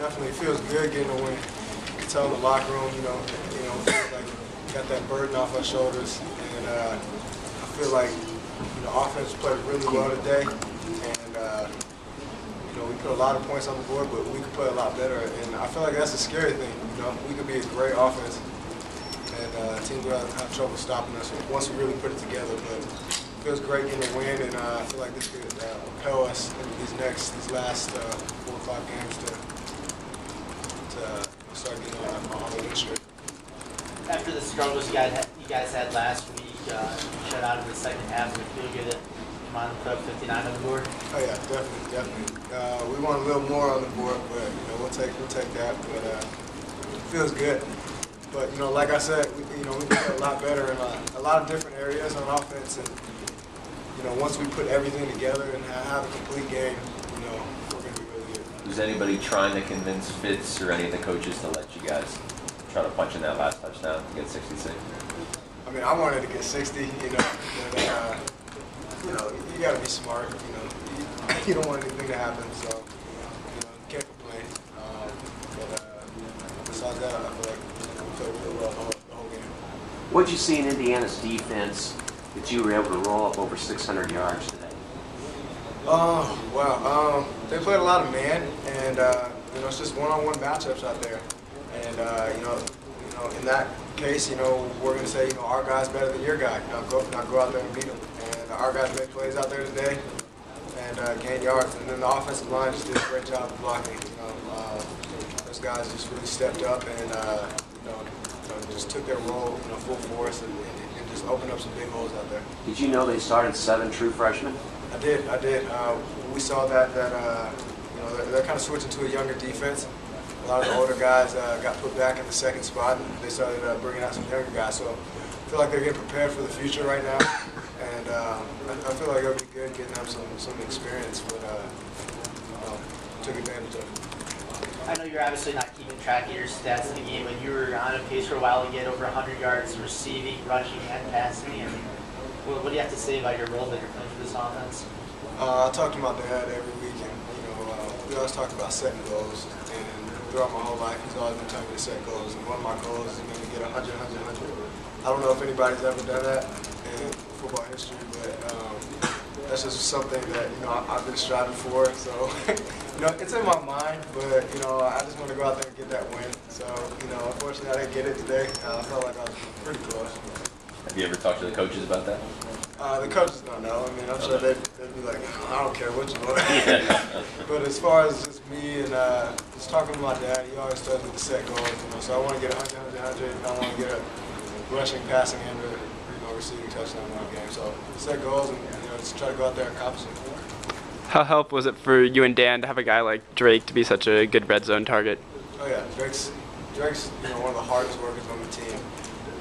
definitely feels good getting a win. You tell in the locker room, you know, you know, like got that burden off our shoulders, and uh, I feel like you know, offense played really well today, and uh, you know, we put a lot of points on the board, but we could play a lot better, and I feel like that's the scary thing. You know, we could be a great offense, and uh, teams will have trouble stopping us once we really put it together. But it feels great getting a win, and uh, I feel like this could uh, propel us into these next, these last uh, four or five games to to start getting on, win streak. After the struggles you guys had, you guys had last week, uh, shut out in the second half. It feel good on and 59 on the board? Oh yeah, definitely, definitely. Uh, we want a little more on the board, but you know we'll take we'll take that. But uh, it feels good. But you know, like I said, we, you know we get a lot better in a, a lot of different areas on offense, and you know once we put everything together and have a complete game, you know we're gonna be really good. Was anybody trying to convince Fitz or any of the coaches to let you guys try to punch in that last touchdown to get 66? I mean, I wanted to get 60, you know, but uh, you know you got to be smart. You know, you, you don't want anything to happen, so you know you can't complain. Um, but uh, besides that, I feel like you know, we played really well the whole, the whole game. What'd you see in Indiana's defense that you were able to roll up over 600 yards today? Oh wow! Um, they played a lot of man, and uh, you know it's just one-on-one matchups out there, and uh, you know, you know in that case, you know we're gonna say you know our guy's better than your guy. Now go, now go out there and beat him. And our guys made plays out there today, and uh, gained yards. And then the offensive line just did a great job of blocking. You know, uh, those guys just really stepped up and uh, you know, you know just took their role you know full force and, and, and just opened up some big holes out there. Did you know they started seven true freshmen? I did, I did. Uh, we saw that that uh, you know they're, they're kind of switching to a younger defense. A lot of the older guys uh, got put back in the second spot, and they started uh, bringing out some younger guys. So I feel like they're getting prepared for the future right now, and um, I, I feel like it'll be good getting them some some experience. But uh, you took advantage of it. I know you're obviously not keeping track of your stats in the game, but you were on a pace for a while to get over 100 yards receiving, rushing, and passing. And what, what do you have to say about your role that you're playing for this offense? Uh, I talk to my dad every week, and you know, uh, we always talk about setting goals. And throughout my whole life, he's always been telling me to set goals. And one of my goals is going to get 100, 100, 100. I don't know if anybody's ever done that in football history, but um, that's just something that you know I've been striving for. So, you know, it's in my mind, but you know, I just want to go out there and get that win. So, you know, unfortunately, I didn't get it today. Uh, I felt like I was pretty close. Have you ever talked to the coaches about that? Uh, the coaches don't know. I mean, I'm sure they'd, they'd be like, I don't care what you want. but as far as just me and uh, just talking to my dad, he always tells me to set goals. You know, so I want to get 100, 100, 100. and I want to get a rushing, passing, and a you know receiving touchdown in one game. So set goals and you know just try to go out there and accomplish it. How help was it for you and Dan to have a guy like Drake to be such a good red zone target? Oh yeah, Drake's Drake's you know one of the hardest workers on the team,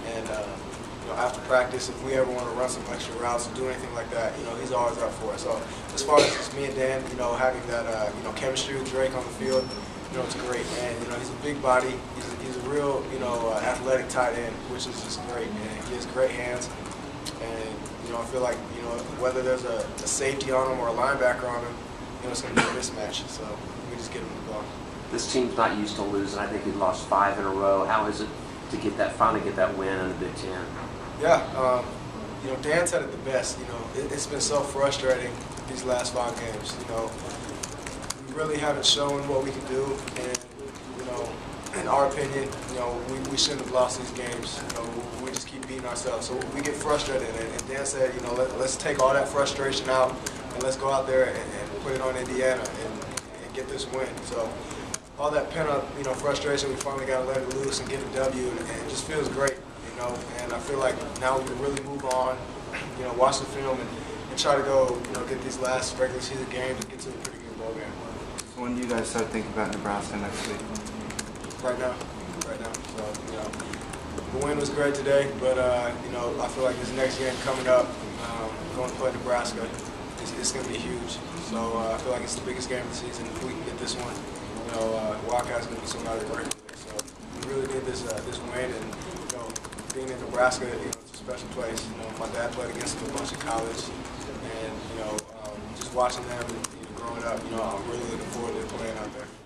and uh, you know after practice, if we ever want to run some extra routes or do anything like that, you know he's always up for it. So as far as just me and Dan, you know having that uh, you know chemistry with Drake on the field, you know it's great. And you know he's a big body, he's a, he's a real you know uh, athletic tight end, which is just great. Man, he has great hands, and you know I feel like you know whether there's a, a safety on him or a linebacker on him, you know it's going to be a mismatch. So we just get him the ball. This team's not used to losing. I think he lost five in a row. How is it to get that finally get that win in the Big Ten? Yeah, um, you know, Dan said it the best. You know, it, it's been so frustrating these last five games. You know, we really haven't shown what we can do, and you know, in our opinion, you know, we, we shouldn't have lost these games. You know, we just keep beating ourselves, so we get frustrated. And, and Dan said, you know, let, let's take all that frustration out and let's go out there and, and put it on Indiana and, and get this win. So all that pent up, you know, frustration, we finally got to let it loose and get a W, and, and it just feels great, you know. And I feel like now we can really move on, you know, watch the film and, and try to go, you know, get these last regular season games and get to a pretty good bowl game. So when do you guys start thinking about Nebraska next week? Right now, right now. So you know, the win was great today, but uh, you know, I feel like this next game coming up, um, going to play Nebraska, it's, it's going to be huge. So uh, I feel like it's the biggest game of the season. If we can get this one, you know, uh, Wildcats going to be somebody with. So we really need this uh, this win, and being in Nebraska, you know, it's a special place. You know, my dad played against them a bunch in college, and you know, um, just watching them, you know, growing up, you know, I'm really looking forward to playing out there.